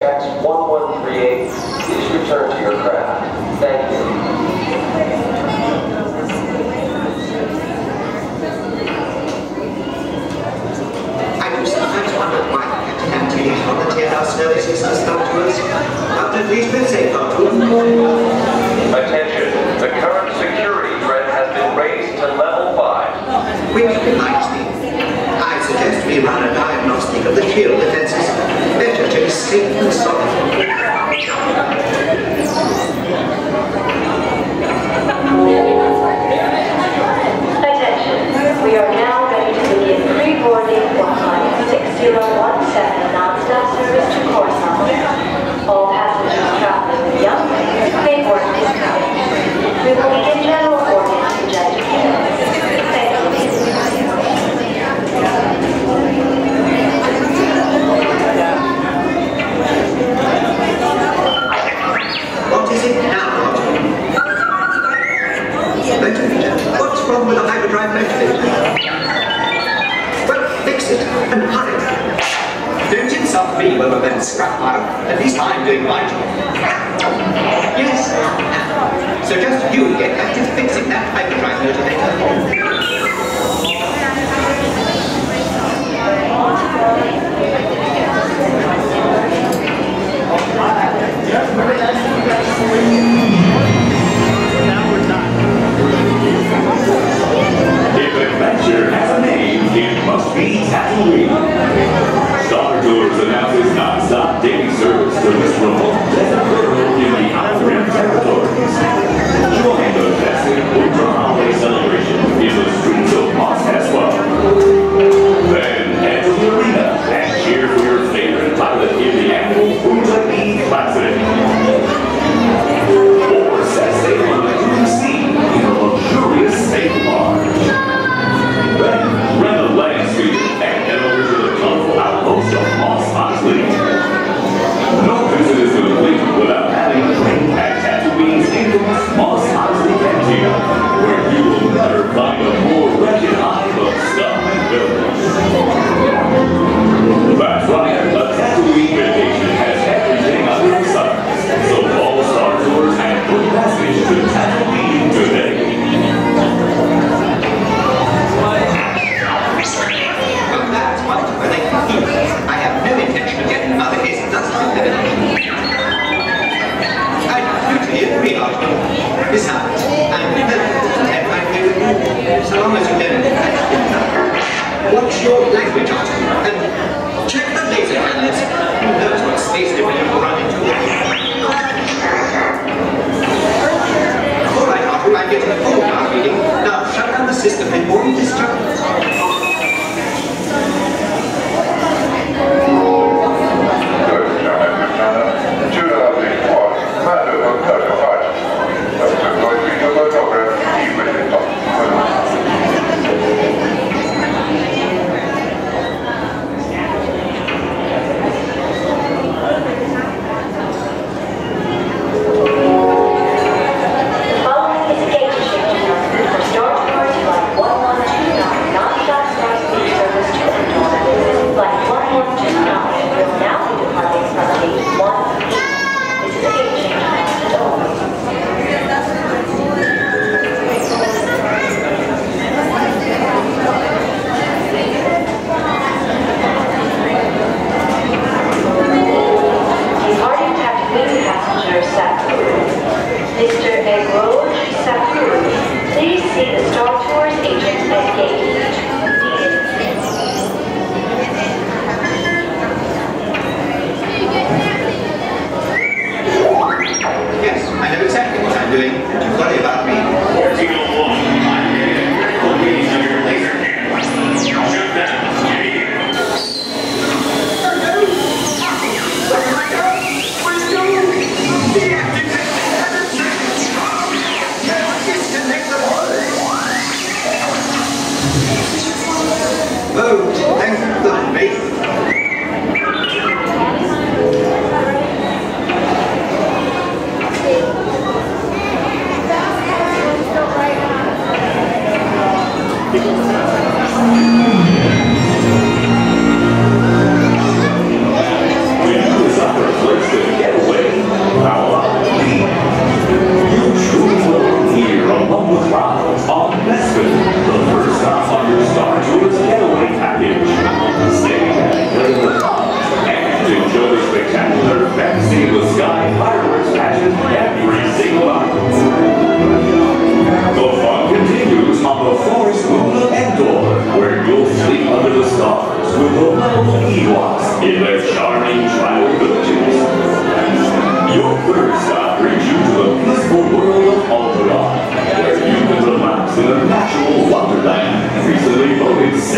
X 1138, please return to your craft. Thank you. I do sometimes wonder why MTV volunteer our services as doctors, not at least they say doctors. doing my job. Yes. So just you get active fixing that hyperdrive motor later.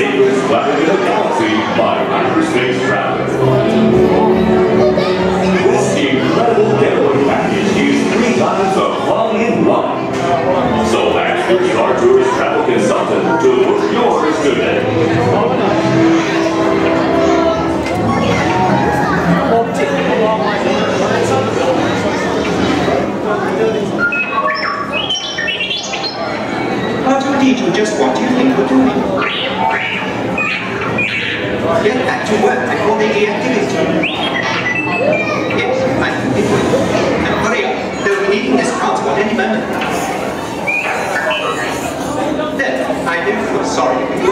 Saber's Flywheel Galaxy by Hyperspace Travel. sorry.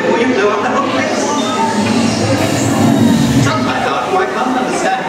out you blow up the whole place. My God, I can't understand